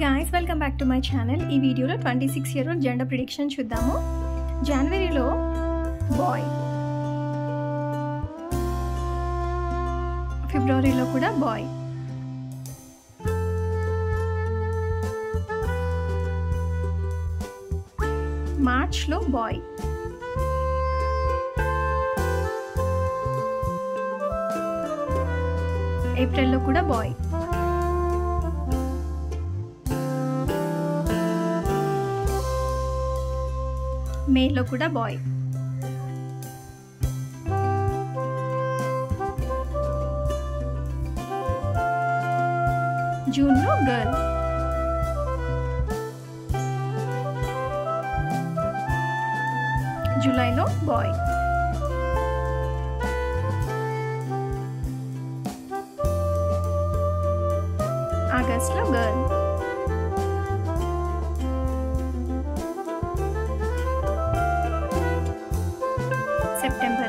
Welcome back to my channel ఈ వీడియోలో twenty six year old gender prediction చూద్దాము. జనవరిలో బాయ్ ఫిబ్రవరిలో కూడా బాయ్ మార్చ్లో బాయ్ ఏప్రిల్లో కూడా బాయ్ మేలో కూడా బాయ్. జూన్లో గర్ల్. జూలైలో బాయ్. ఆగస్ట్లో girl.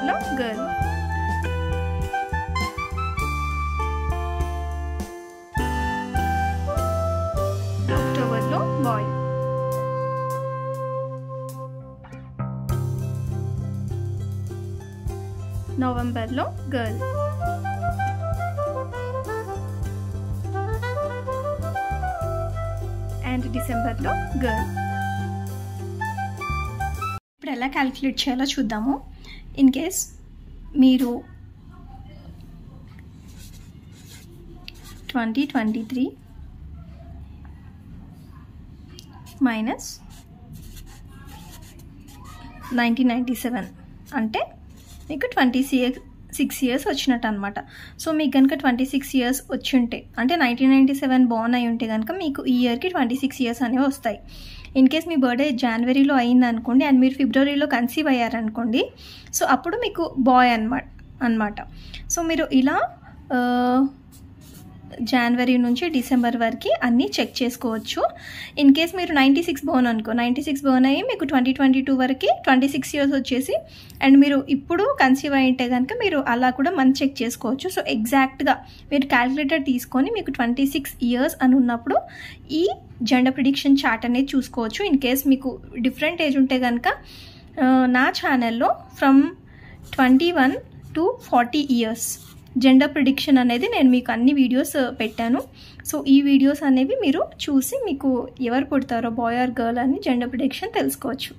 hello girl. October low boy. November long girl. And December low girl. ఇప్పుడు ఎలా క్యాలిక్యులేట్ చేయాలో చూద్దాము. ఇన్ కేస్ మీరు twenty twenty three minus nineteen ninety seven అంటే మీకు ట్వంటీ సిక్స్ సిక్స్ ఇయర్స్ వచ్చినట్టు అనమాట సో మీకు కనుక ట్వంటీ సిక్స్ ఇయర్స్ వచ్చి ఉంటే అంటే నైన్టీన్ నైంటీ సెవెన్ బాన్ అయి ఉంటే కనుక మీకు ఈ ఇయర్కి ట్వంటీ సిక్స్ ఇయర్స్ అనేవి వస్తాయి. ఇన్ కేస్ మీ బర్త్డే జనవరిలో అయింది అనుకోండి అండ్ మీరు ఫిబ్రవరిలో కన్సీవ్ అయ్యారనుకోండి సో అప్పుడు మీకు బాయ్ అనమాట అనమాట. సో మీరు ఇలా జనవరి నుంచి డిసెంబర్ వరకు అన్నీ చెక్ చేసుకోవచ్చు. ఇన్ కేస్ మీరు నైంటీ సిక్స్ బోన్ అనుకో నైంటీ సిక్స్ బోన్ అయ్యి మీకు ట్వంటీ ట్వంటీ టూ వరకు ట్వంటీ సిక్స్ ఇయర్స్ వచ్చేసి అండ్ మీరు ఇప్పుడు కన్సీవ్ అయింటే కనుక మీరు అలా కూడా మంచి చెక్ చేసుకోవచ్చు. సో ఎగ్జాక్ట్గా మీరు క్యాలిక్యులేటర్ తీసుకొని మీకు ట్వంటీ సిక్స్ ఇయర్స్ అని ఉన్నప్పుడు ఈ జెండర్ ప్రిడిక్షన్ చార్ట్ అనేది చూసుకోవచ్చు. ఇన్ కేస్ మీకు డిఫరెంట్ ఏజ్ ఉంటే కనుక నా ఛానల్లో from twenty one to forty years gender prediction అనేది నేను మీకు అన్ని వీడియోస్ uh, పెట్టాను. సో ఈ వీడియోస్ అనేవి మీరు చూసి మీకు ఎవరు పుడతారో బాయ్ ఆర్ గర్ల్ అని జెండర్ ప్రిడిక్షన్ తెలుసుకోవచ్చు.